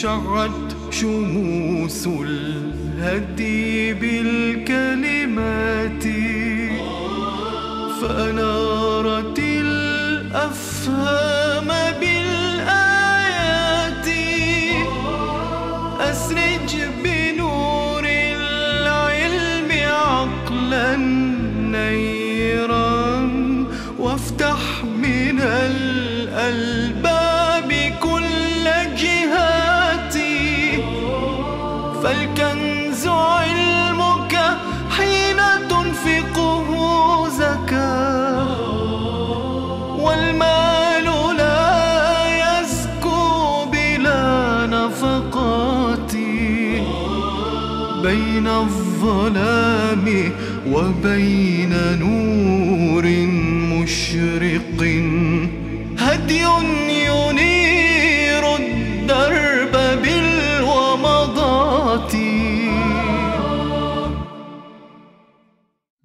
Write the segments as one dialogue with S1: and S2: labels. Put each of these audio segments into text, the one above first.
S1: شعت شموس الهدي بالكلمات فأنارت الأفهام وبين نور مشرق. هدي ينير الدرب بالومضات.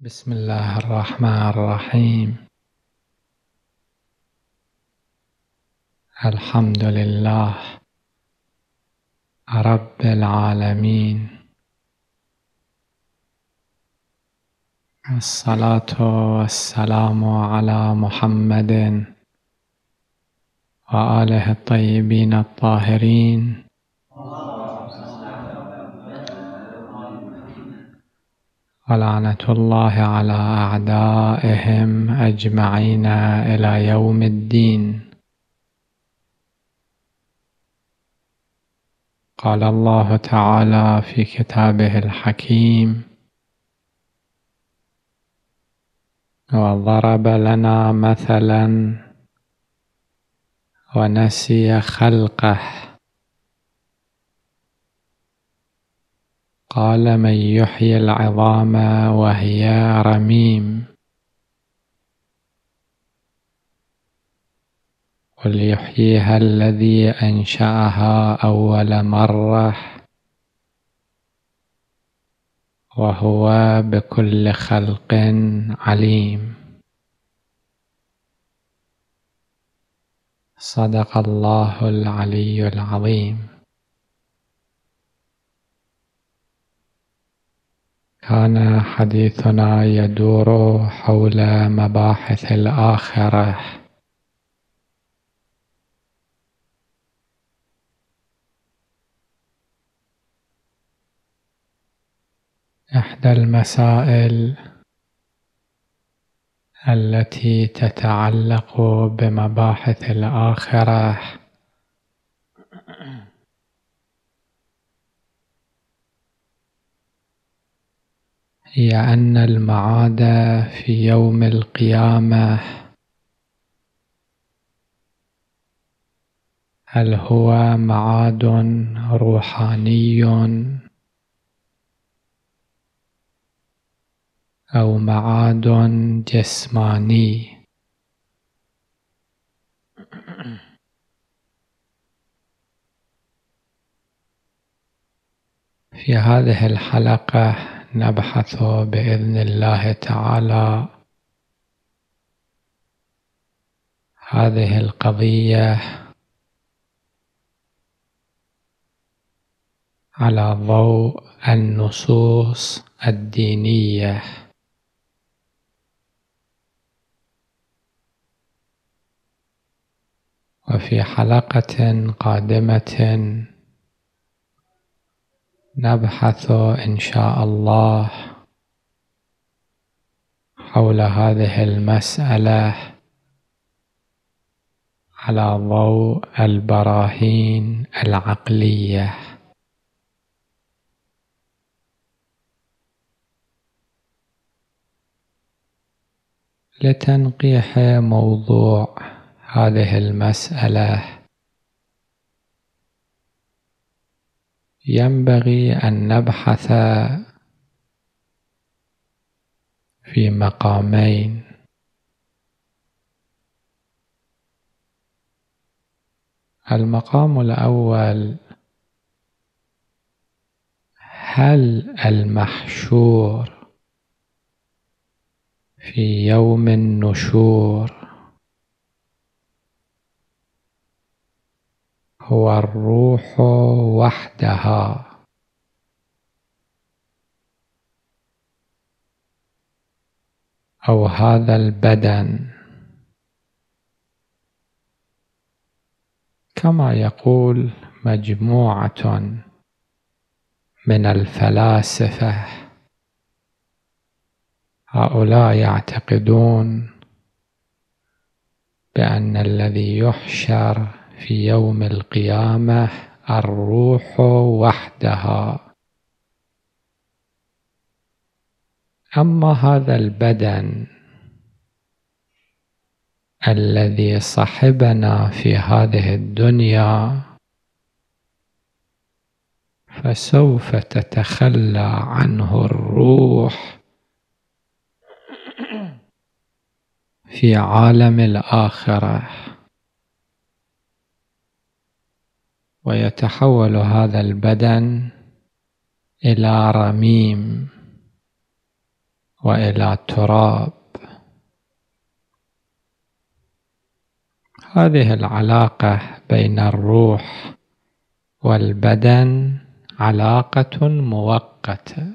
S2: بسم الله الرحمن الرحيم. الحمد لله رب العالمين. الصلاة والسلام على محمد وآله الطيبين الطاهرين. ولعنة الله على أعدائهم أجمعين إلى يوم الدين. قال الله تعالى في كتابه الحكيم وضرب لنا مثلا ونسي خلقه. قال من يحيي العظام وهي رميم. قل يحييها الذي أنشأها أول مرة. وهو بكل خلق عليم. صدق الله العلي العظيم. كان حديثنا يدور حول مباحث الآخرة. إحدى المسائل التي تتعلق بمباحث الآخرة. هي أن المعاد في يوم القيامة هل هو معاد روحاني أو معاد جسماني. في هذه الحلقة نبحث بإذن الله تعالى هذه القضية على ضوء النصوص الدينية. وفي حلقة قادمة نبحث إن شاء الله حول هذه المسألة على ضوء البراهين العقلية. لتنقيح موضوع هذه المسألة ينبغي أن نبحث في مقامين. المقام الأول هل المحشور في يوم النشور؟ هو الروح وحدها. أو هذا البدن. كما يقول مجموعة من الفلاسفة هؤلاء يعتقدون بأن الذي يحشر في يوم القيامة الروح وحدها. أما هذا البدن الذي صحبنا في هذه الدنيا فسوف تتخلى عنه الروح في عالم الآخرة. ويتحول هذا البدن إلى رميم وإلى تراب. هذه العلاقة بين الروح والبدن علاقة مؤقتة.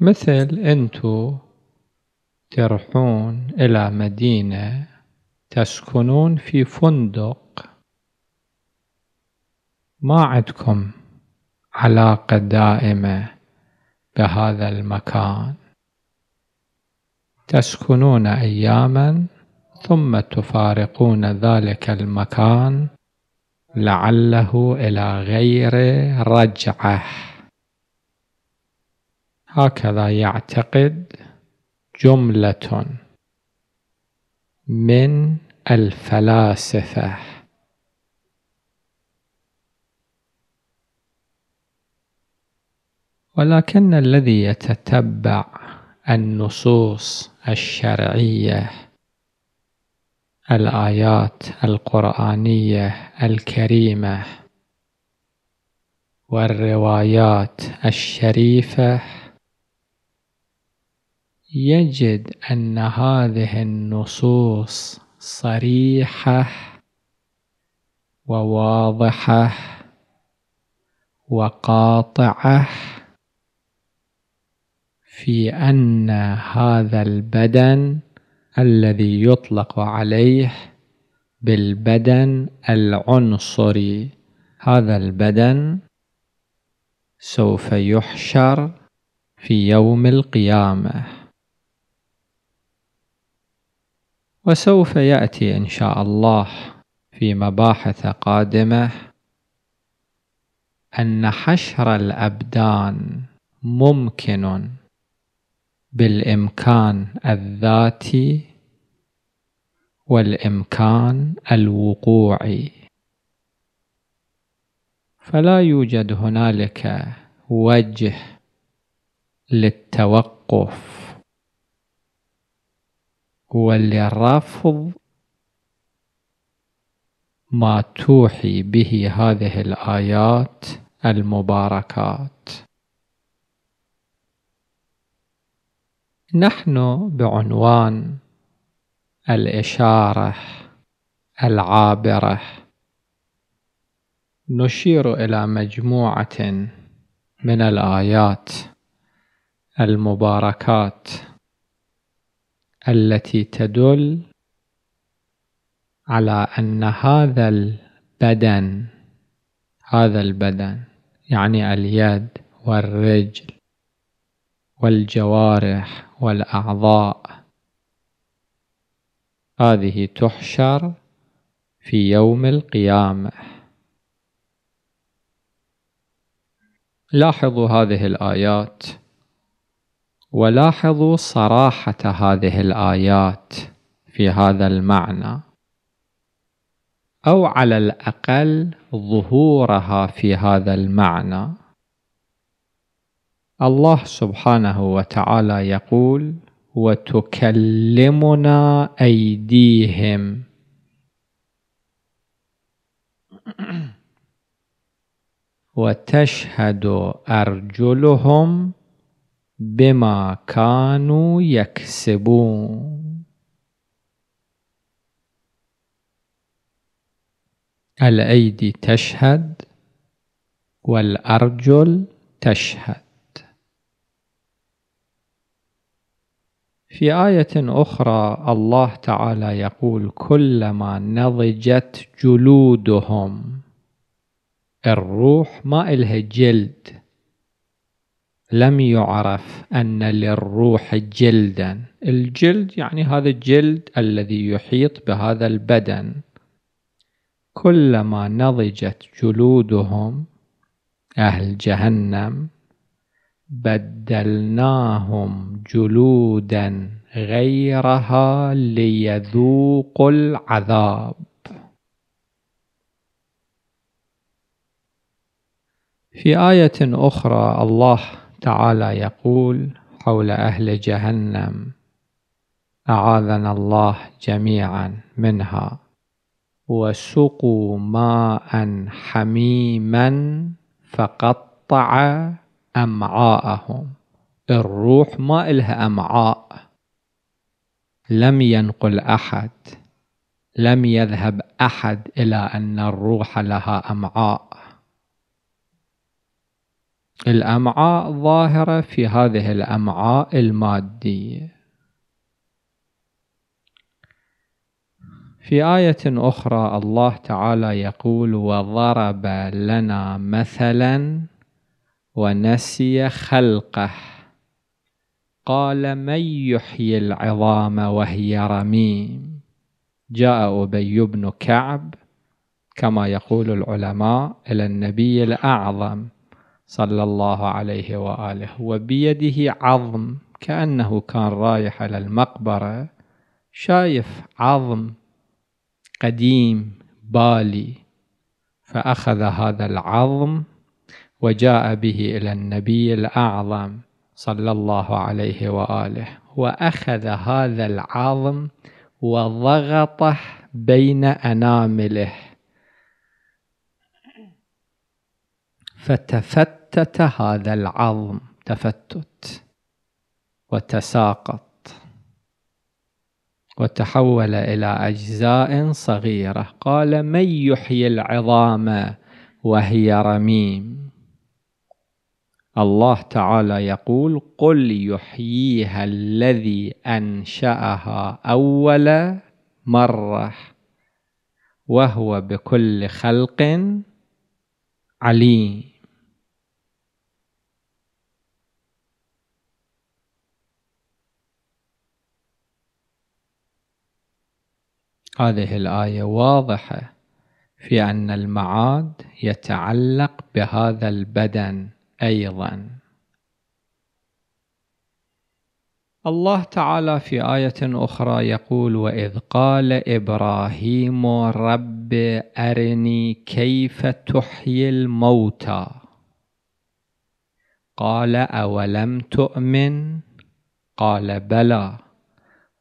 S2: مثل أنتو تروحون إلى مدينة تسكنون في فندق ما عندكم علاقة دائمة بهذا المكان. تسكنون أياما ثم تفارقون ذلك المكان لعله إلى غير رجعة. هكذا يعتقد جملة. من الفلاسفة. ولكن الذي يتتبع النصوص الشرعية الآيات القرآنية الكريمة والروايات الشريفة يجد أن هذه النصوص صريحة وواضحة وقاطعة في أن هذا البدن الذي يطلق عليه بالبدن العنصري هذا البدن سوف يحشر في يوم القيامة. وسوف يأتي إن شاء الله في مباحث قادمة أن حشر الأبدان ممكن بالإمكان الذاتي والإمكان الوقوعي. فلا يوجد هنالك وجه للتوقف. ولرفض ما توحي به هذه الآيات المباركات. نحن بعنوان الإشارة العابرة. نشير إلى مجموعة من الآيات المباركات. التي تدل على أن هذا البدن هذا البدن يعني اليد والرجل والجوارح والأعضاء هذه تحشر في يوم القيامة. لاحظوا هذه الآيات. ولاحظوا صراحة هذه الآيات في هذا المعنى أو على الأقل ظهورها في هذا المعنى. الله سبحانه وتعالى يقول وتكلمنا أيديهم وتشهد أرجلهم بما كانوا يكسبون. الأيدي تشهد والأرجل تشهد. في آية أخرى الله تعالى يقول كلما نضجت جلودهم الروح ما إلها جلد. لم يعرف أن للروح جلدا. الجلد يعني هذا الجلد الذي يحيط بهذا البدن. كلما نضجت جلودهم أهل جهنم بدلناهم جلودا غيرها ليذوقوا العذاب. في آية أخرى الله تعالى يقول حول أهل جهنم أعاذنا الله جميعا منها. وسقوا ماء حميما فقطع أمعاءهم. الروح ما إلها أمعاء. لم ينقل أحد. لم يذهب أحد إلى أن الروح لها أمعاء. الأمعاء ظاهرة في هذه الأمعاء المادية. في آية أخرى الله تعالى يقول وضرب لنا مثلا ونسي خلقه. قال من يحيي العظام وهي رميم؟ جاء أبي بن كعب كما يقول العلماء إلى النبي الأعظم. صلى الله عليه وآله. وبيده عظم كأنه كان رايح إلى المقبرة شايف عظم قديم بالي فأخذ هذا العظم وجاء به إلى النبي الأعظم صلى الله عليه وآله. وأخذ هذا العظم وضغطه بين أنامله. فتفتت هذا العظم تفتت وتساقط وتحول إلى أجزاء صغيرة. قال من يحيي العظام وهي رميم؟ الله تعالى يقول قل يحييها الذي أنشأها أول مرة وهو بكل خلق عليم. هذه الآية واضحة في أن المعاد يتعلق بهذا البدن أيضا. الله تعالى في آية أخرى يقول وإذ قال إبراهيم رب أرني كيف تحيي الموتى قال أولم تؤمن؟ قال بلى.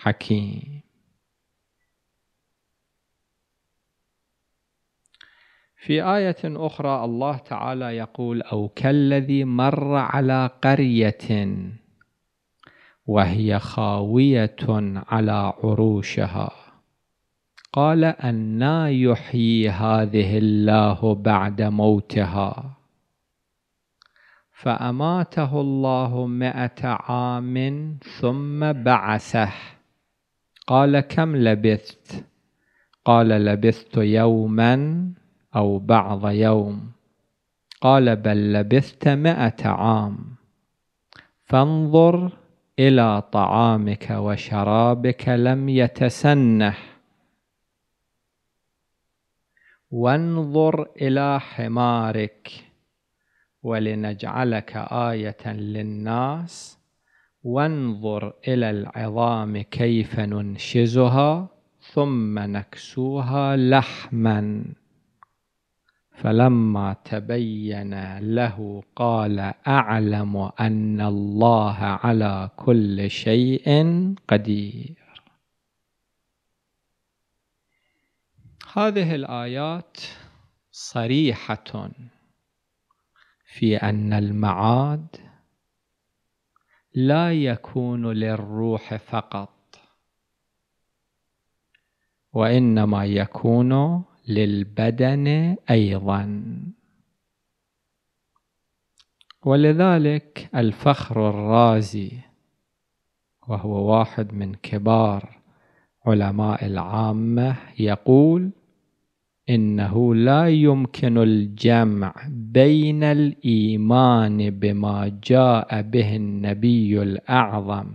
S2: حكيم. في آية أخرى الله تعالى يقول أو كالذي مر على قرية وهي خاوية على عروشها قال أنا يحيي هذه الله بعد موتها فأماته الله مئة عام ثم بعثه. قال كم لبثت؟ قال لبثت يوما أو بعض يوم. قال بل لبثت مائة عام. فانظر إلى طعامك وشرابك لم يتسنه وانظر إلى حمارك ولنجعلك آية للناس وانظر إلى العظام كيف ننشزها ثم نكسوها لحما. فلما تبين له قال أعلم أن الله على كل شيء قدير. هذه الآيات صريحة في أن المعاد لا يكون للروح فقط وإنما يكون للبدن أيضا. ولذلك الفخر الرازي وهو واحد من كبار علماء العامة يقول إنه لا يمكن الجمع بين الإيمان بما جاء به النبي الأعظم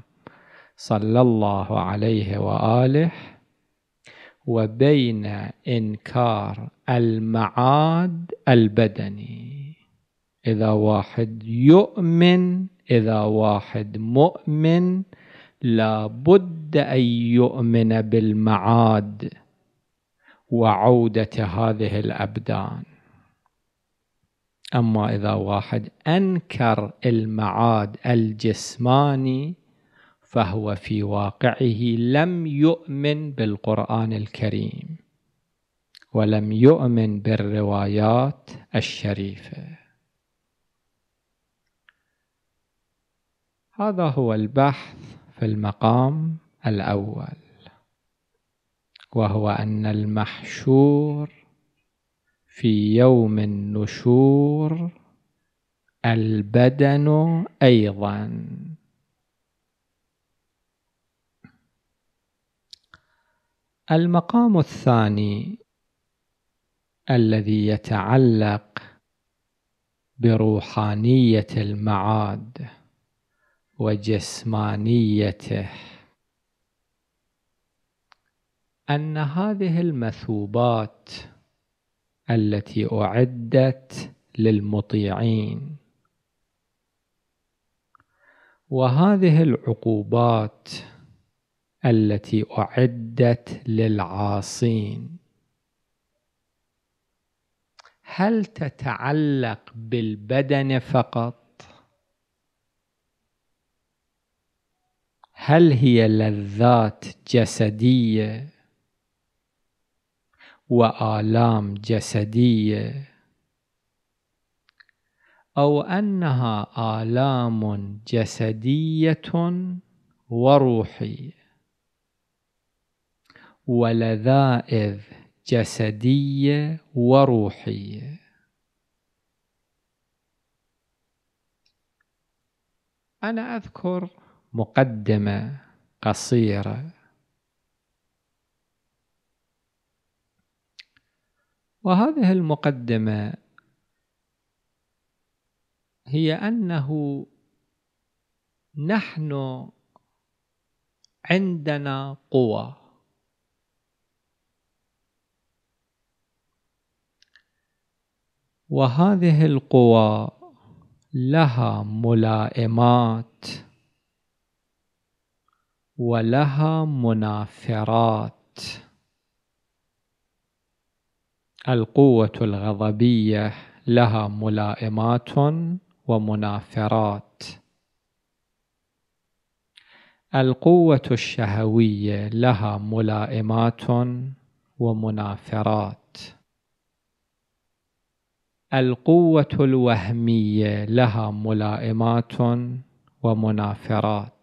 S2: صلى الله عليه وآله وبين إنكار المعاد البدني. إذا واحد يؤمن إذا واحد مؤمن لابد أن يؤمن بالمعاد وعودة هذه الأبدان. أما إذا واحد أنكر المعاد الجسماني فهو في واقعه لم يؤمن بالقرآن الكريم ولم يؤمن بالروايات الشريفة. هذا هو البحث في المقام الأول. وهو أن المحشور في يوم النشور البدن أيضا. المقام الثاني الذي يتعلق بروحانية المعاد وجسمانيته. أن هذه المثوبات التي أعدت للمطيعين وهذه العقوبات التي أعدت للعاصين هل تتعلق بالبدن فقط؟ هل هي لذات جسدية؟ والام جسديه أو انها آلام جسديه وروحيه ولذائذ جسديه وروحيه أنا اذكر مقدمه قصيره وهذه المقدمة هي أنه نحن عندنا قوى وهذه القوى لها ملائمات ولها منافرات. القوة الغضبية لها ملائمات ومنافرات. القوة الشهوية لها ملائمات ومنافرات. القوة الوهمية لها ملائمات ومنافرات.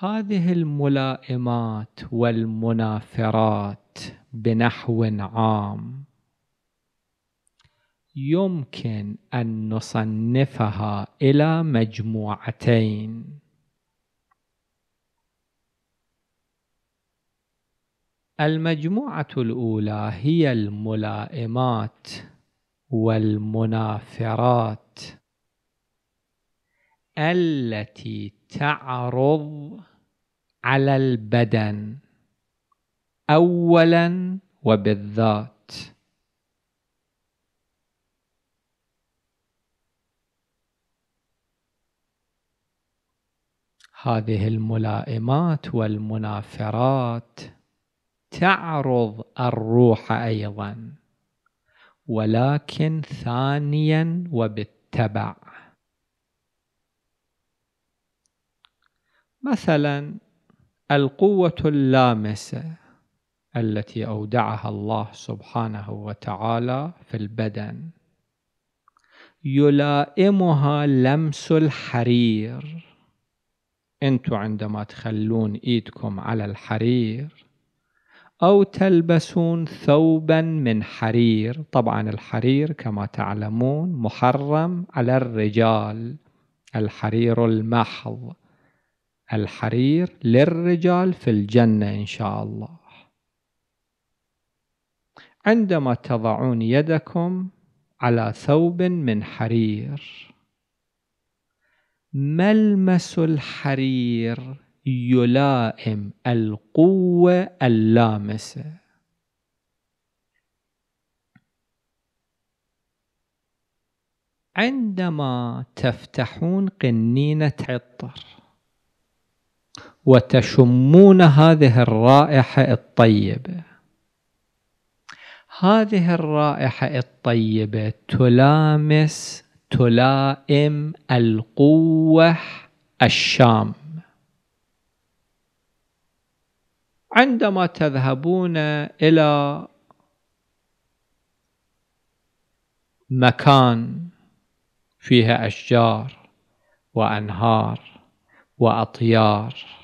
S2: هذه الملائمات والمنافرات بنحو عام. يمكن أن نصنفها إلى مجموعتين. المجموعة الأولى هي الملائمات والمنافرات التي تعرض على البدن. اولا وبالذات. هذه الملائمات والمنافرات تعرض الروح أيضا ولكن ثانيا وبالتبع. مثلا القوة اللامسة التي أودعها الله سبحانه وتعالى في البدن. يلائمها لمس الحرير. أنتم عندما تخلون إيدكم على الحرير أو تلبسون ثوبا من حرير. طبعا الحرير كما تعلمون محرم على الرجال الحرير المحض. الحرير للرجال في الجنة إن شاء الله. عندما تضعون يدكم على ثوب من حرير ملمس الحرير يلائم القوة اللامسة؟ عندما تفتحون قنينة عطر وتشمون هذه الرائحة الطيبة. هذه الرائحة الطيبة تلامس تلائم القوة الشام. عندما تذهبون إلى مكان فيها أشجار وأنهار وأطيار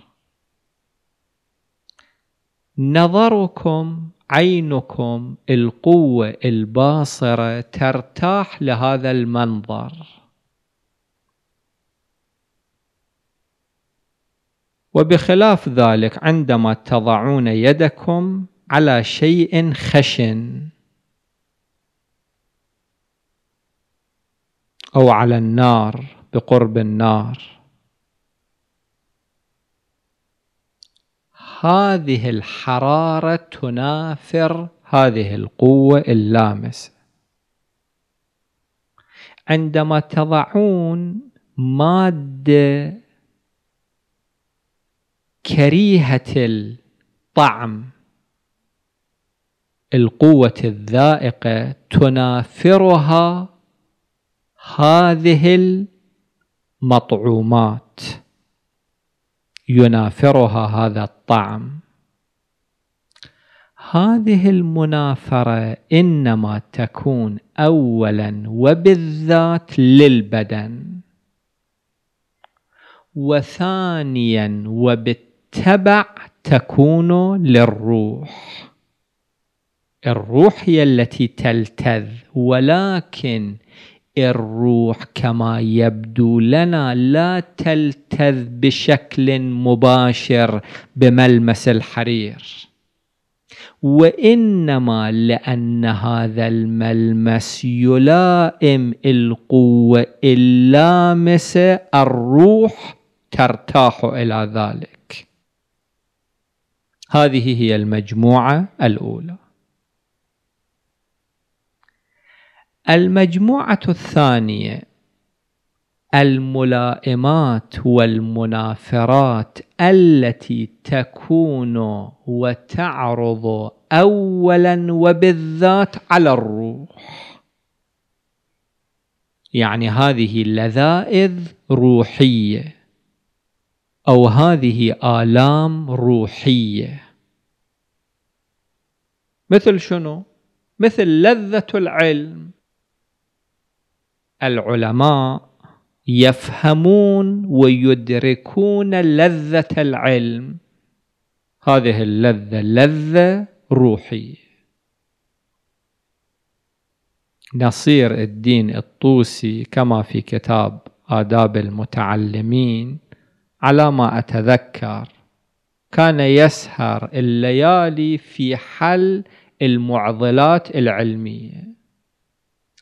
S2: نظركم عينكم القوة الباصرة ترتاح لهذا المنظر. وبخلاف ذلك عندما تضعون يدكم على شيء خشن أو على النار بقرب النار. هذه الحرارة تنافر هذه القوة اللامسة. عندما تضعون مادة كريهة الطعم القوة الذائقة تنافرها هذه المطعومات. ينافرها هذا الطعم هذه المنافرة إنما تكون أولا وبالذات للبدن وثانيا وبالتبع تكون للروح. الروح هي التي تلتذ ولكن الروح كما يبدو لنا لا تلتذ بشكل مباشر بملمس الحرير. وإنما لأن هذا الملمس يلائم القوة اللامسه الروح ترتاح إلى ذلك. هذه هي المجموعة الأولى. المجموعة الثانية الملائمات والمنافرات التي تكون وتعرض اولا وبالذات على الروح. يعني هذه لذائذ روحية أو هذه آلام روحية. مثل شنو؟ مثل لذة العلم. العلماء يفهمون ويدركون لذة العلم. هذه اللذة لذة روحية. نصير الدين الطوسي كما في كتاب آداب المتعلمين. على ما أتذكر كان يسهر الليالي في حل المعضلات العلمية.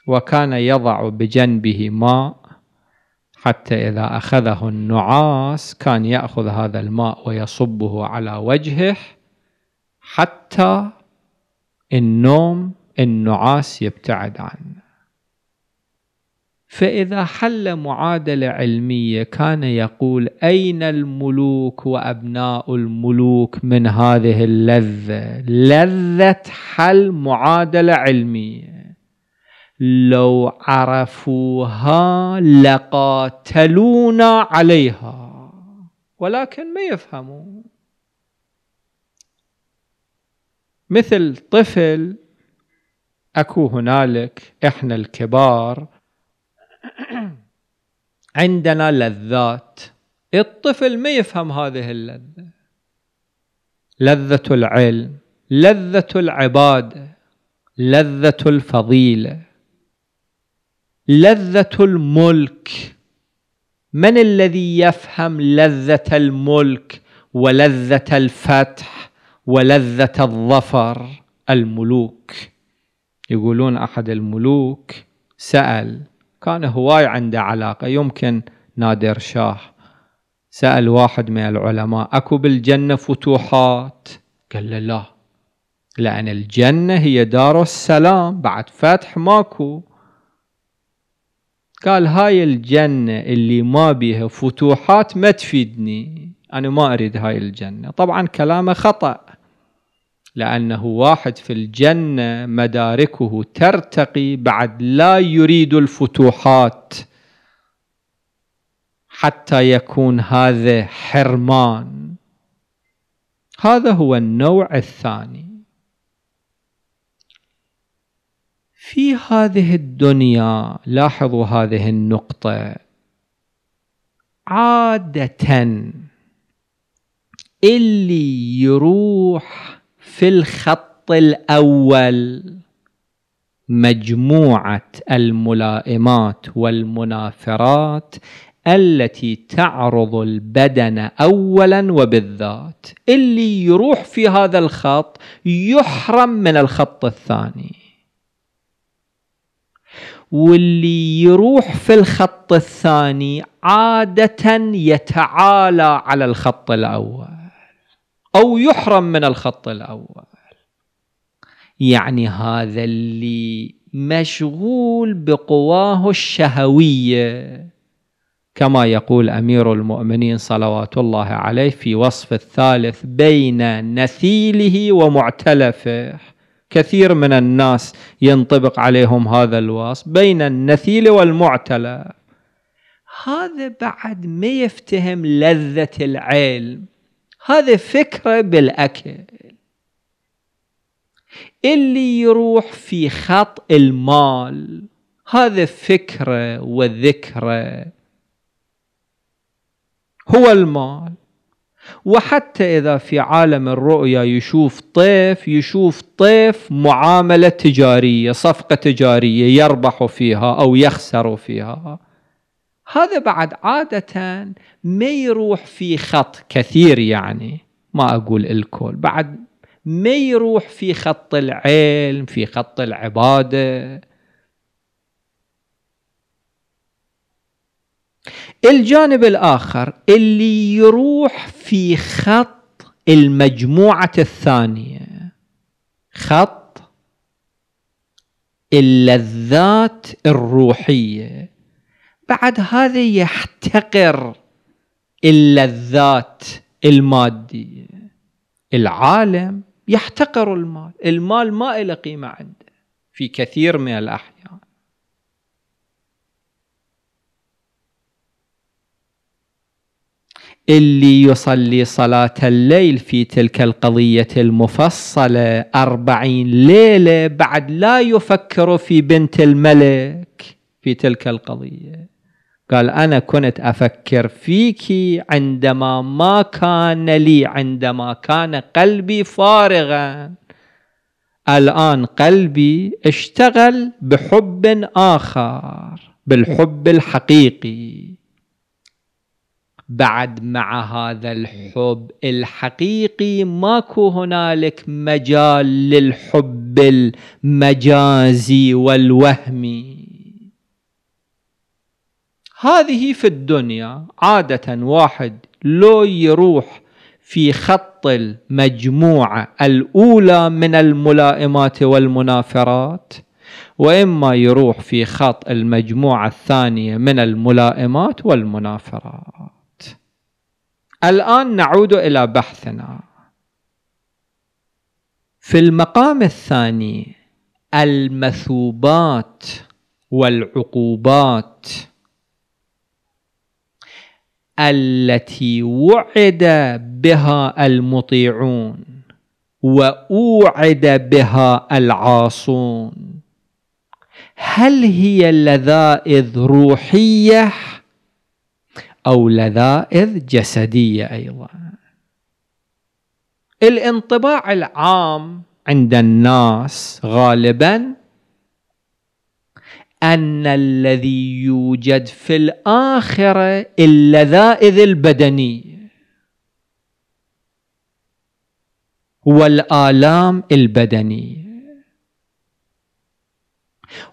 S2: وكان يضع بجنبه ماء حتى إذا أخذه النعاس كان يأخذ هذا الماء ويصبه على وجهه حتى النوم النعاس يبتعد عنه. فإذا حل معادلة علمية كان يقول أين الملوك وأبناء الملوك من هذه اللذة؟ لذة حل معادلة علمية لو عرفوها لقاتلونا عليها. ولكن ما يفهمون مثل طفل أكو هنالك إحنا الكبار عندنا لذات. الطفل ما يفهم هذه اللذة. لذة العلم لذة العبادة لذة الفضيلة. لذة الملك. من الذي يفهم لذة الملك ولذة الفتح ولذة الظفر؟ الملوك. يقولون أحد الملوك سأل كان هواي عنده علاقة يمكن نادر شاه. سأل واحد من العلماء أكو بالجنة فتوحات؟ قال له لا لأن الجنة هي دار السلام بعد فتح ماكو. قال هاي الجنة اللي ما بيها فتوحات ما تفيدني. أنا ما أريد هاي الجنة. طبعا كلامه خطأ لأنه واحد في الجنة مداركه ترتقي بعد لا يريد الفتوحات حتى يكون هذا حرمان. هذا هو النوع الثاني. في هذه الدنيا لاحظوا هذه النقطة. عادة اللي يروح في الخط الأول مجموعة الملائمات والمنافرات التي تعرض البدن اولا وبالذات. اللي يروح في هذا الخط يحرم من الخط الثاني. واللي يروح في الخط الثاني عادة يتعالى على الخط الأول أو يحرم من الخط الأول. يعني هذا اللي مشغول بقواه الشهوية كما يقول أمير المؤمنين صلوات الله عليه في وصف الثالث بين نثيله ومعتلفه. كثير من الناس ينطبق عليهم هذا الوصف بين النثيل والمعتلف هذا بعد ما يفتهم لذة العلم. هذه فكرة بالأكل. اللي يروح في خط المال هذا فكرة وذكرى هو المال. وحتى إذا في عالم الرؤيا يشوف طيف يشوف طيف معاملة تجارية صفقة تجارية يربح فيها أو يخسر فيها. هذا بعد عادة ما يروح في خط كثير يعني ما أقول الكل. بعد ما يروح في خط العلم في خط العبادة الجانب الآخر اللي يروح في خط المجموعة الثانية. خط اللذات الروحية. بعد هذا يحتقر اللذات المادية. العالم يحتقر المال. المال ما له قيمة عنده. في كثير من الأحيان. اللي يصلي صلاة الليل في تلك القضية المفصلة أربعين ليلة بعد لا يفكر في بنت الملك في تلك القضية. قال أنا كنت أفكر فيك عندما ما كان لي عندما كان قلبي فارغا. الآن قلبي اشتغل بحب آخر بالحب الحقيقي. بعد مع هذا الحب الحقيقي ماكو هنالك مجال للحب المجازي والوهمي. هذه في الدنيا عادة واحد لو يروح في خط المجموعة الأولى من الملائمات والمنافرات وإما يروح في خط المجموعة الثانية من الملائمات والمنافرات. الآن نعود إلى بحثنا. في المقام الثاني المثوبات والعقوبات التي وعد بها المطيعون وأوعد بها العاصون. هل هي لذائذ روحية أو لذائذ جسدية أيضا. الانطباع العام عند الناس غالبا أن الذي يوجد في الآخرة اللذائذ البدنية والآلام البدنية.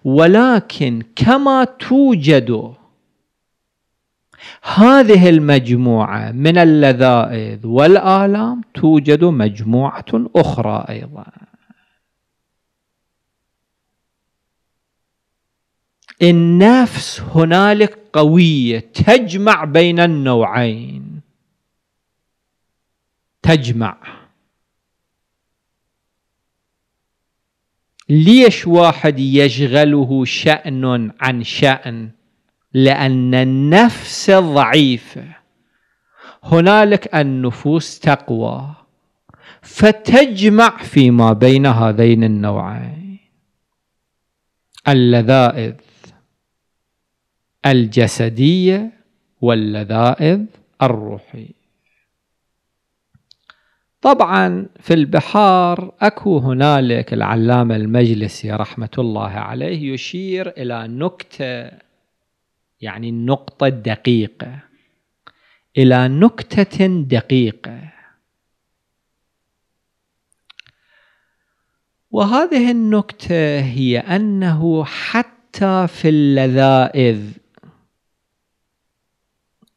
S2: ولكن كما توجد هذه المجموعة من اللذائذ والآلام توجد مجموعة أخرى أيضا. النفس هنالك قوية تجمع بين النوعين. تجمع. ليش واحد يشغله شأن عن شأن؟ لأن النفس ضعيفة هنالك النفوس تقوى. فتجمع فيما بين هذين النوعين. اللذائذ الجسدية واللذائذ الروحية. طبعا في البحار أكو هنالك العلامة المجلسي رحمة الله عليه يشير إلى نكتة يعني النقطة الدقيقة. إلى نكتة دقيقة. وهذه النكتة هي أنه حتى في اللذائذ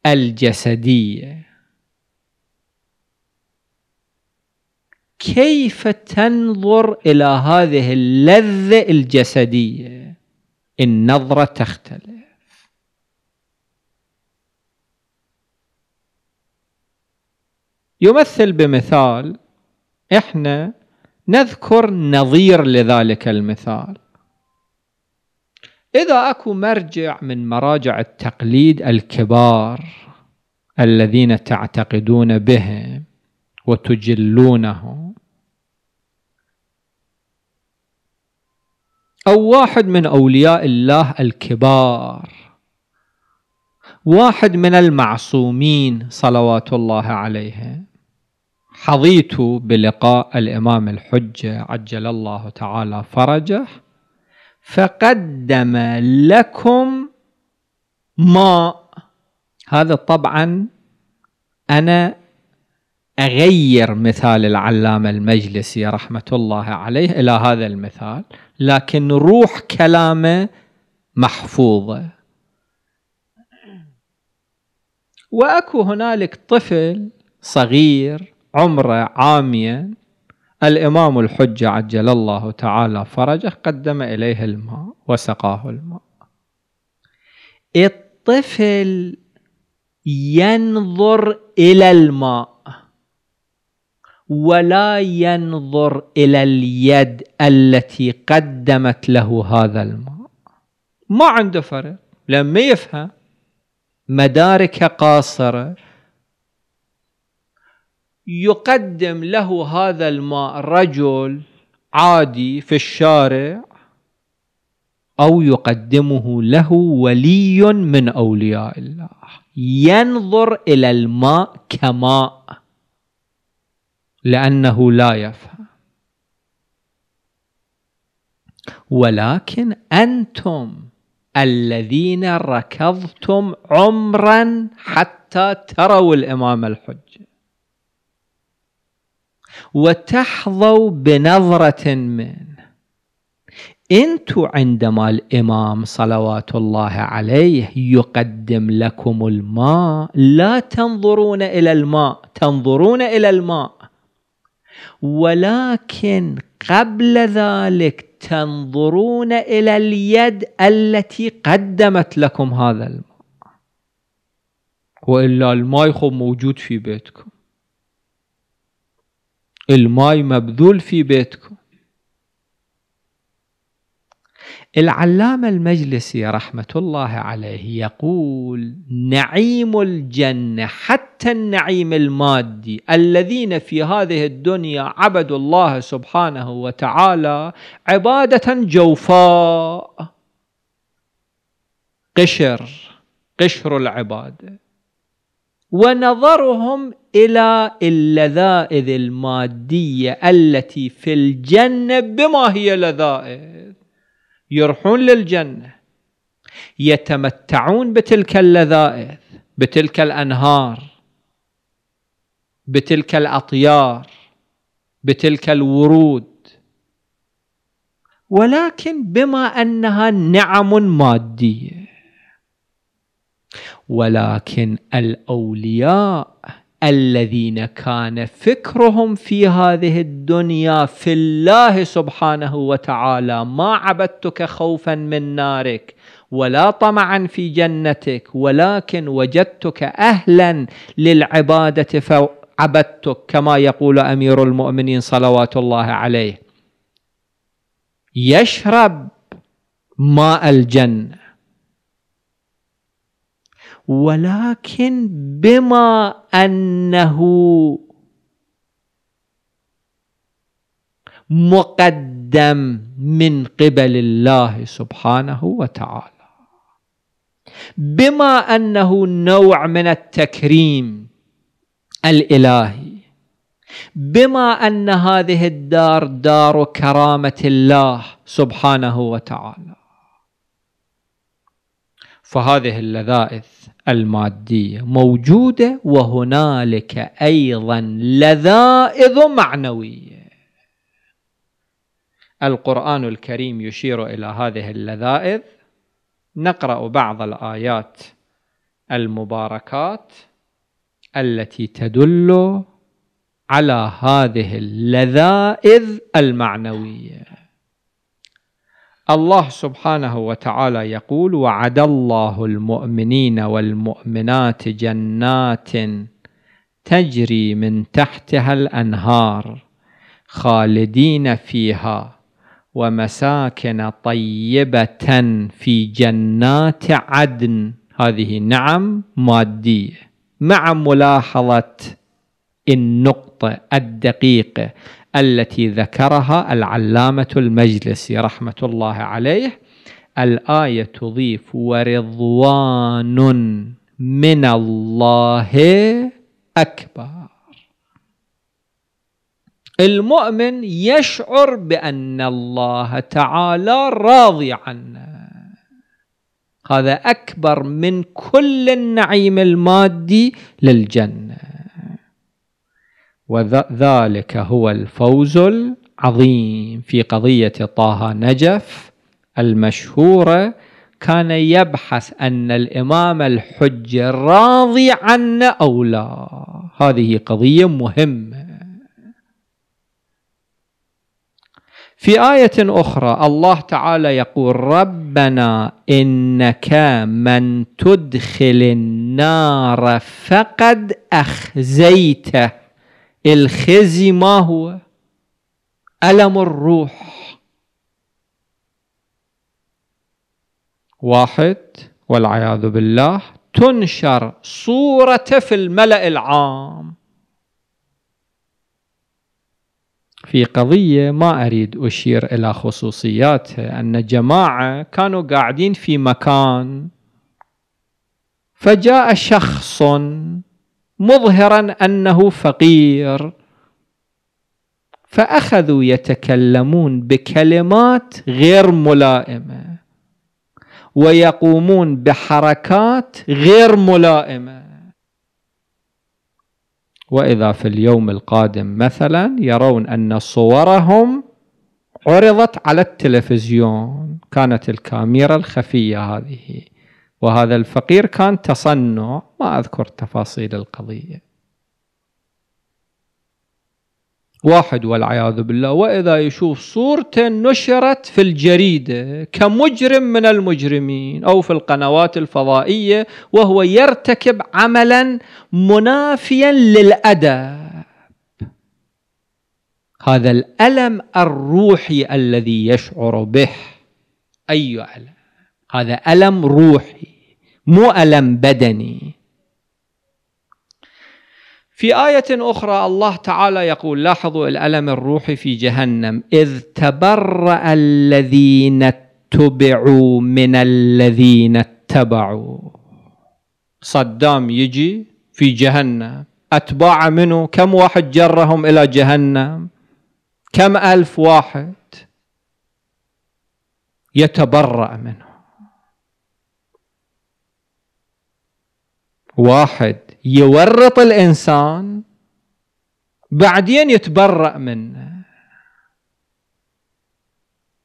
S2: الجسدية كيف تنظر إلى هذه اللذة الجسدية؟ النظرة تختلف. يمثل بمثال إحنا نذكر نظير لذلك المثال. إذا أكو مرجع من مراجع التقليد الكبار الذين تعتقدون بهم وتجلونهم أو واحد من أولياء الله الكبار. واحد من المعصومين صلوات الله عليه حظيت بلقاء الإمام الحجة عجل الله تعالى فرجه فقدم لكم ماء. هذا طبعا أنا أغير مثال العلامة المجلسي رحمة الله عليه إلى هذا المثال لكن روح كلامه محفوظة وأكو هنالك طفل صغير عمره عاميا الإمام الحجة عجل الله تعالى فرجه قدم إليه الماء وسقاه الماء. الطفل ينظر إلى الماء ولا ينظر إلى اليد التي قدمت له هذا الماء. ما عنده فرق لما يفهم مدارك قاصرة يقدم له هذا الماء رجل عادي في الشارع أو يقدمه له ولي من أولياء الله. ينظر إلى الماء كماء لأنه لا يفهم. ولكن أنتم الذين ركضتم عمرا حتى تروا الإمام الحجة. وتحظوا بنظرة منه انتو عندما الامام صلوات الله عليه يقدم لكم الماء. لا تنظرون إلى الماء تنظرون إلى الماء. ولكن قبل ذلك تنظرون إلى اليد التي قدمت لكم هذا الماء. وإلا الماء موجود في بيتكم. الماء مبذول في بيتكم. العلامة المجلسي رحمة الله عليه يقول نعيم الجنة حتى النعيم المادي الذين في هذه الدنيا عبدوا الله سبحانه وتعالى عبادة جوفاء. قشر قشر العبادة. ونظرهم إلى اللذائذ المادية التي في الجنة بما هي لذائذ. يروحون للجنة يتمتعون بتلك اللذائذ بتلك الأنهار بتلك الأطيار بتلك الورود. ولكن بما أنها نعم مادية ولكن الأولياء الذين كان فكرهم في هذه الدنيا في الله سبحانه وتعالى ما عبدتك خوفا من نارك ولا طمعا في جنتك ولكن وجدتك أهلا للعبادة فعبدتك كما يقول أمير المؤمنين صلوات الله عليه. يشرب ماء الجنة. ولكن بما أنه مقدم من قبل الله سبحانه وتعالى. بما أنه نوع من التكريم الإلهي. بما أن هذه الدار دار كرامة الله سبحانه وتعالى. فهذه اللذائذ المادية موجودة وهنالك أيضا لذائذ معنوية. القرآن الكريم يشير إلى هذه اللذائذ. نقرأ بعض الآيات المباركات التي تدل على هذه اللذائذ المعنوية. الله سبحانه وتعالى يقول وعد الله المؤمنين والمؤمنات جنات تجري من تحتها الأنهار خالدين فيها ومساكن طيبة في جنات عدن. هذه نعم مادية مع ملاحظة النقطة الدقيقة. التي ذكرها العلامة المجلسي رحمة الله عليه الآية تضيف ورضوان من الله أكبر. المؤمن يشعر بأن الله تعالى راضي عنه. هذا أكبر من كل النعيم المادي للجنة. وذلك هو الفوز العظيم في قضية طه نجف المشهورة كان يبحث أن الإمام الحج راضي عنا أو لا. هذه قضية مهمة. في آية أخرى الله تعالى يقول ربنا إنك من تدخل النار فقد أخزيته. الخزي ما هو؟ ألم الروح. واحد والعياذ بالله تنشر صورته في الملأ العام. في قضية ما أريد أشير إلى خصوصياتها أن جماعة كانوا قاعدين في مكان فجاء شخص مظهرا أنه فقير. فأخذوا يتكلمون بكلمات غير ملائمة ويقومون بحركات غير ملائمة. وإذا في اليوم القادم مثلا يرون أن صورهم عرضت على التلفزيون كانت الكاميرا الخفية هذه. وهذا الفقير كان تصنع ما أذكر تفاصيل القضية. واحد والعياذ بالله وإذا يشوف صورته نشرت في الجريدة كمجرم من المجرمين أو في القنوات الفضائية وهو يرتكب عملا منافيا للأدب. هذا الألم الروحي الذي يشعر به. أي ألم هذا ألم روحي. مو ألم بدني. في آية أخرى الله تعالى يقول لاحظوا الألم الروحي في جهنم إذ تبرأ الذين اتبعوا من الذين اتبعوا. صدام يجي في جهنم أتباع منه كم واحد جرهم إلى جهنم؟ كم ألف واحد؟ يتبرأ منه. واحد يورط الإنسان بعدين يتبرأ منه.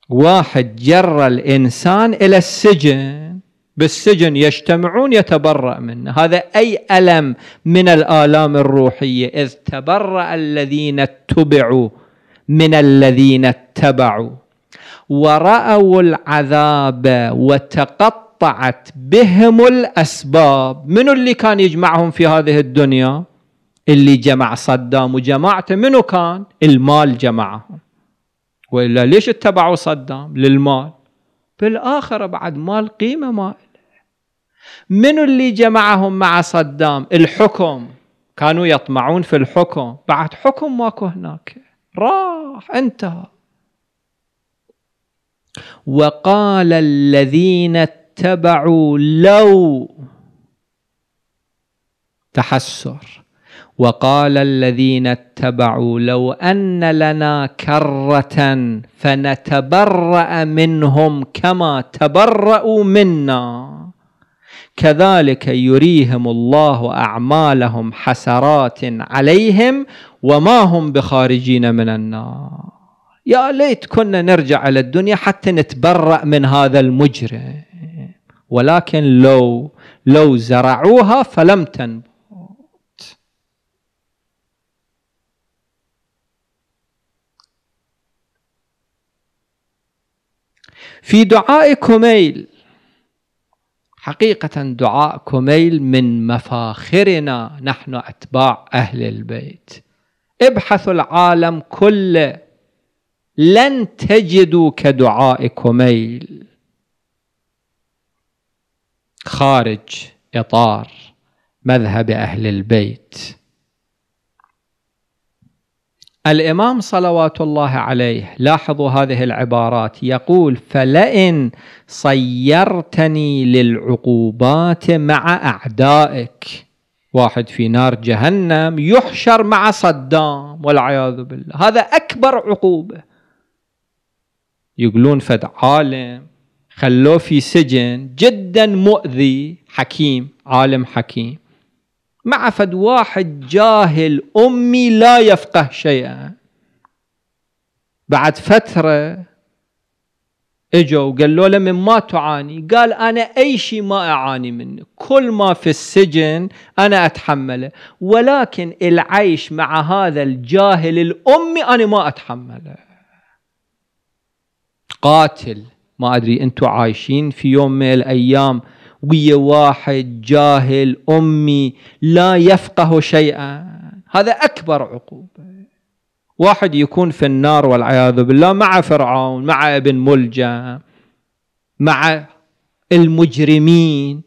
S2: واحد جر الإنسان إلى السجن بالسجن يجتمعون يتبرأ منه. هذا أي ألم من الآلام الروحية؟ إذ تبرأ الذين اتبعوا من الذين اتبعوا. ورأوا العذاب وتقطعت بهم الأسباب. من اللي كان يجمعهم في هذه الدنيا؟ اللي جمع صدام وجماعته. منو كان؟ المال جمعهم. وإلا ليش اتبعوا صدام؟ للمال. بالآخرة بعد مال قيمة ما من اللي جمعهم مع صدام؟ الحكم. كانوا يطمعون في الحكم. بعد حكم ماكو هناك. راح انتهى. وقال الذين اتبعوا لو تحسر. وقال الذين اتبعوا لو أن لنا كرة فنتبرأ منهم كما تبرأوا منا. كذلك يريهم الله أعمالهم حسرات عليهم وما هم بخارجين من النار. يا ليت كنا نرجع إلى الدنيا حتى نتبرأ من هذا المجرم. ولكن لو لو زرعوها فلم تنبت. في دعاء كميل حقيقة دعاء كميل من مفاخرنا نحن أتباع أهل البيت. ابحثوا العالم كله لن تجدوا كدعاء كميل خارج إطار مذهب أهل البيت. الإمام صلوات الله عليه لاحظوا هذه العبارات يقول فلئن صيرتني للعقوبات مع أعدائك. واحد في نار جهنم يحشر مع صدام والعياذ بالله. هذا أكبر عقوبة. يقولون فد عالم خلوه في سجن جدا مؤذي حكيم عالم حكيم. مع فد واحد جاهل أمي لا يفقه شيئا. بعد فترة إجوا وقالوا له من ما تعاني؟ قال أنا أي شيء ما أعاني منه. كل ما في السجن أنا أتحمله. ولكن العيش مع هذا الجاهل الأمي أنا ما أتحمله. قاتل. ما أدري أنتم عايشين في يوم من الأيام ويا واحد جاهل أمي لا يفقه شيئا. هذا أكبر عقوبة. واحد يكون في النار والعياذ بالله مع فرعون مع ابن ملجم مع المجرمين.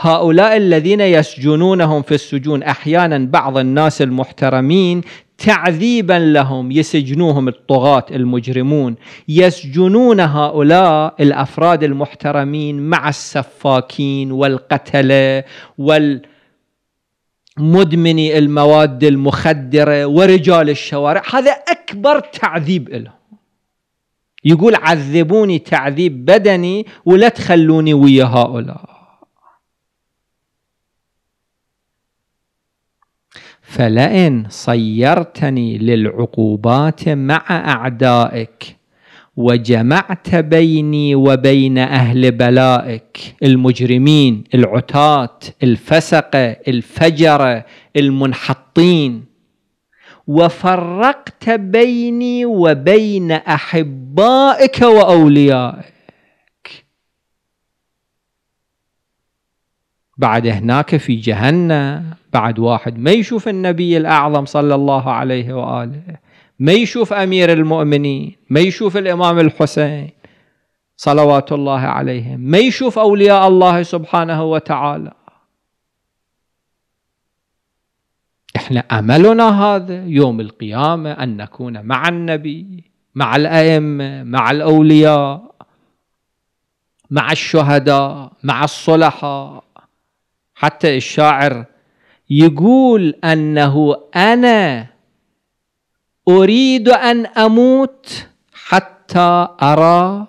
S2: هؤلاء الذين يسجنونهم في السجون أحيانا بعض الناس المحترمين تعذيبا لهم يسجنوهم الطغاة المجرمون. يسجنون هؤلاء الأفراد المحترمين مع السفاكين والقتله والمدمني المواد المخدرة ورجال الشوارع. هذا أكبر تعذيب لهم يقول عذبوني تعذيب بدني ولا تخلوني ويا هؤلاء. فلئن صيرتني للعقوبات مع أعدائك وجمعت بيني وبين أهل بلائك المجرمين العتاة الفسقه الفجره المنحطين وفرقت بيني وبين أحبائك وأوليائك. بعد هناك في جهنم بعد واحد ما يشوف النبي الأعظم صلى الله عليه وآله ما يشوف أمير المؤمنين ما يشوف الإمام الحسين صلوات الله عليهم ما يشوف أولياء الله سبحانه وتعالى. إحنا أملنا هذا يوم القيامة أن نكون مع النبي مع الأئمة مع الأولياء مع الشهداء مع الصلحاء. حتى الشاعر يقول أنه أنا أريد أن أموت حتى أرى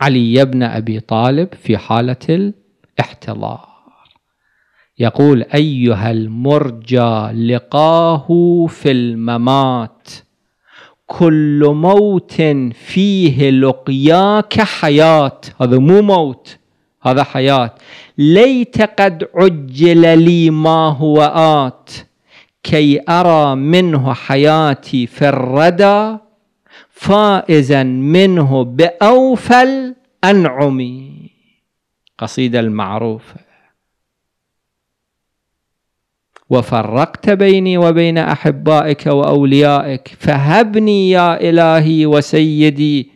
S2: علي بن أبي طالب في حالة الاحتضار. يقول أيها المرجى لقاه في الممات كل موت فيه لقياك حياة. هذا مو موت هذا حياة. ليت قد عجل لي ما هو آت. كي أرى منه حياتي في الردى فائزا منه باوفى الانعم قصيدة المعروفة. وفرقت بيني وبين أحبائك وأوليائك فهبني يا إلهي وسيدي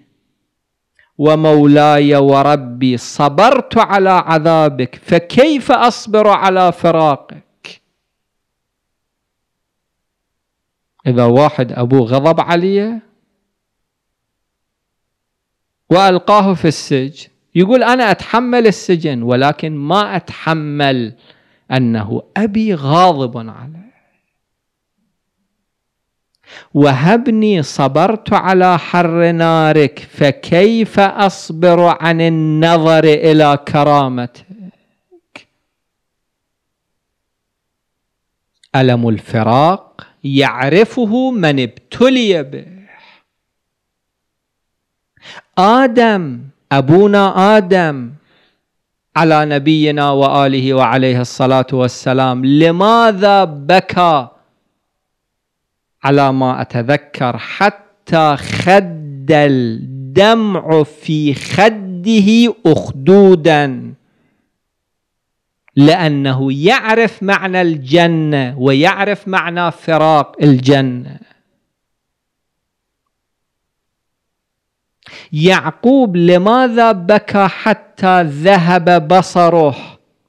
S2: ومولاي وربي صبرت على عذابك فكيف أصبر على فراقك؟ إذا واحد أبوه غضب عليه وألقاه في السجن يقول أنا أتحمل السجن ولكن ما أتحمل أنه أبي غاضب عليه وهبني صبرت على حر نارك فكيف أصبر عن النظر إلى كرامتك؟ ألم الفراق يعرفه من ابتلي به. آدم أبونا آدم على نبينا وآله وعليه الصلاة والسلام لماذا بكى؟ على ما أتذكر حتى خد الدمع في خده أخدودا لأنه يعرف معنى الجنة ويعرف معنى فراق الجنة. يعقوب لماذا بكى حتى ذهب بصره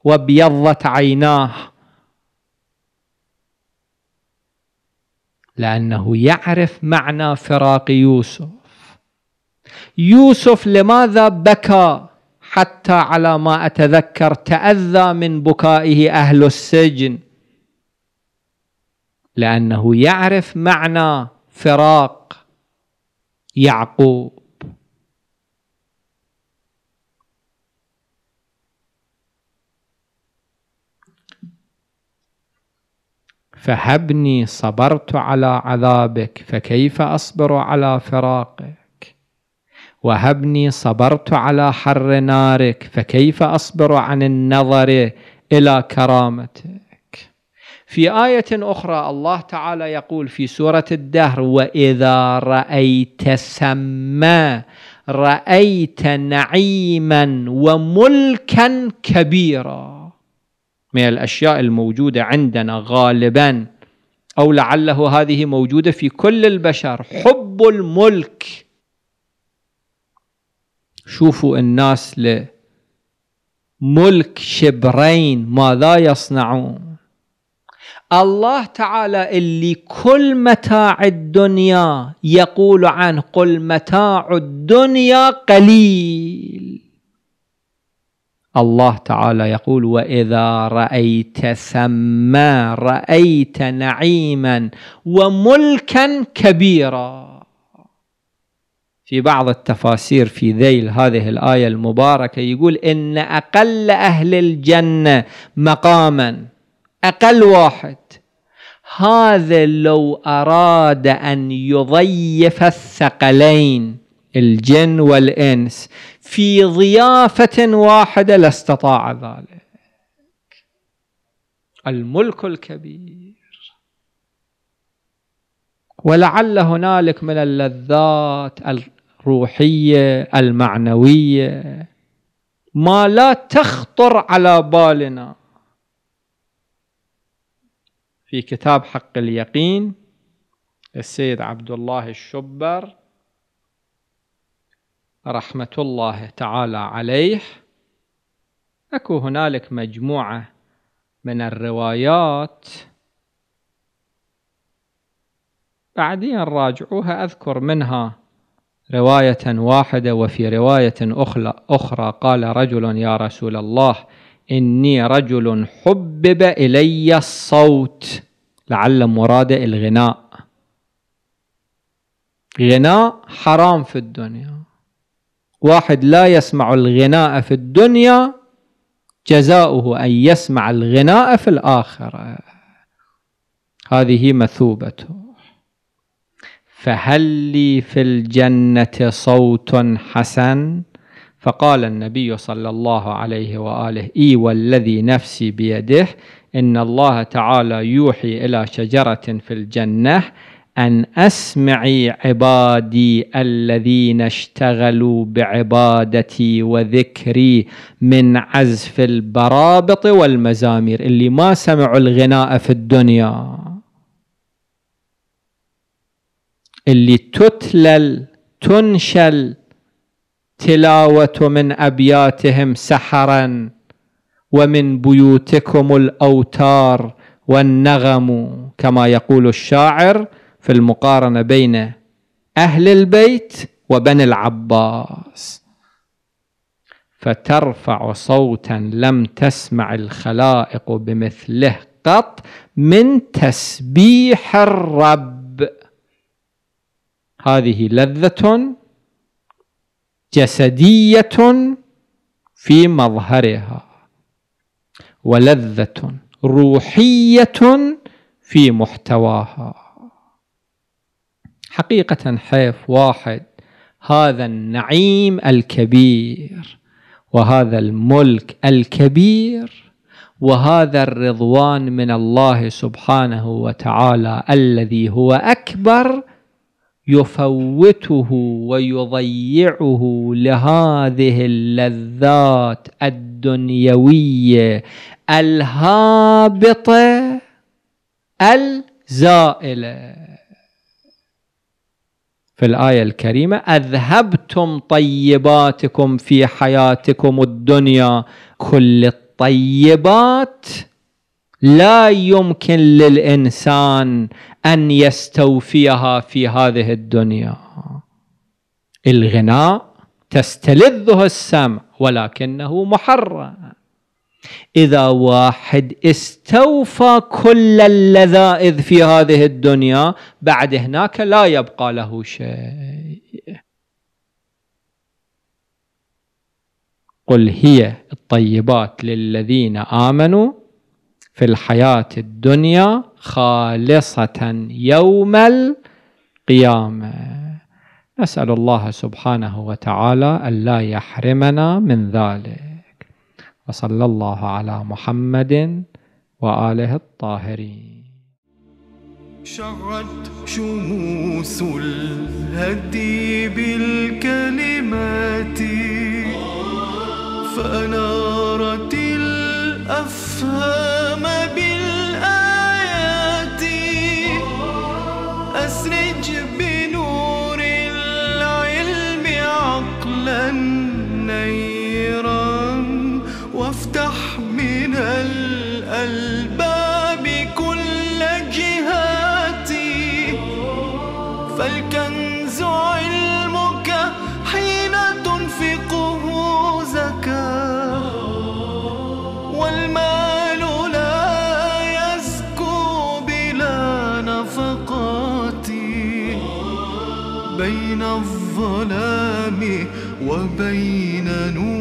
S2: وابيضت عيناه؟ لأنه يعرف معنى فراق يوسف. يوسف لماذا بكى؟ حتى على ما أتذكر تأذى من بكائه أهل السجن. لأنه يعرف معنى فراق يعقوب. فهبني صبرت على عذابك فكيف أصبر على فراقك؟ وهبني صبرت على حر نارك فكيف أصبر عن النظر إلى كرامتك؟ في آية أخرى الله تعالى يقول في سورة الدهر وإذا رأيت سما رأيت نعيما وملكا كبيرا. من الأشياء الموجودة عندنا غالبا أو لعله هذه موجودة في كل البشر حب الملك. شوفوا الناس لملك شبرين ماذا يصنعون. الله تعالى اللي كل متاع الدنيا يقول عنه قل متاع الدنيا قليل. الله تعالى يقول وإذا رأيت ثم رأيت نعيما وملكا كبيرا. في بعض التفاسير في ذيل هذه الآية المباركة يقول إن أقل أهل الجنة مقاما أقل واحد. هذا لو أراد أن يضيف الثقلين الجن والإنس في ضيافة واحدة لاستطاع ذلك. الملك الكبير. ولعل هنالك من اللذات الروحية المعنوية ما لا تخطر على بالنا. في كتاب حق اليقين السيد عبد الله الشبر رحمة الله تعالى عليه أكو هنالك مجموعة من الروايات بعدين راجعوها أذكر منها رواية واحدة وفي رواية أخرى قال رجل يا رسول الله إني رجل حبب إلي الصوت لعل مراد الغناء. غناء حرام في الدنيا. واحد لا يسمع الغناء في الدنيا جزاؤه أن يسمع الغناء في الآخرة. هذه مثوبته فهل لي في الجنة صوت حسن؟ فقال النبي صلى الله عليه وآله إي والذي نفسي بيده إن الله تعالى يوحي إلى شجرة في الجنة أن أسمعي عبادي الذين اشتغلوا بعبادتي وذكري من عزف البرابط والمزامير اللي ما سمعوا الغناء في الدنيا. اللي تتلل تنشل تلاوة من أبياتهم سحرا ومن بيوتكم الأوتار والنغم كما يقول الشاعر في المقارنة بين أهل البيت وبني العباس. فترفع صوتا لم تسمع الخلائق بمثله قط من تسبيح الرب. هذه لذة جسدية في مظهرها ولذة روحية في محتواها. حقيقة حيف واحد. هذا النعيم الكبير وهذا الملك الكبير وهذا الرضوان من الله سبحانه وتعالى الذي هو أكبر يفوته ويضيعه لهذه اللذات الدنيوية الهابطة الزائلة. في الآية الكريمة أذهبتم طيباتكم في حياتكم الدنيا. كل الطيبات لا يمكن للإنسان أن يستوفيها في هذه الدنيا. الغناء تستلذه السمع ولكنه محرم. إذا واحد استوفى كل اللذائذ في هذه الدنيا بعد هناك لا يبقى له شيء. قل هي الطيبات للذين آمنوا في الحياة الدنيا خالصة يوم القيامة. نسأل الله سبحانه وتعالى ألا يحرمنا من ذلك. وصلى الله على محمد وآله الطاهرين.
S1: شعت شموس الهدي بالكلمات فأنارت الأفهام بالآيات. أسرج بنور العلم عقلا الألباب كل جهاتي فالكنز علمك حين تنفقه زكاة والمال لا يزكو بلا نفقات. بين الظلام وبين نور